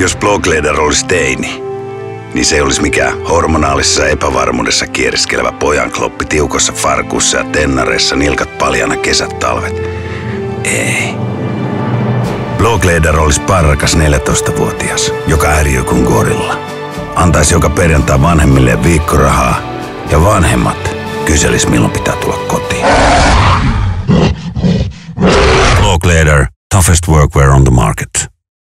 Jos Blockleader olisi teini, niin se ei olisi mikään hormonaalisessa epävarmuudessa kieriskelevä pojan kloppi tiukossa farkussa ja tennareissa nilkat paljana kesät talvet. Ei. Blockleader olisi parrakas 14-vuotias, joka ärjyy kuin gorilla. Antaisi joka perjantai vanhemmille viikkorahaa ja vanhemmat kyselis milloin pitää tulla kotiin. Blockleader, toughest workwear on the market.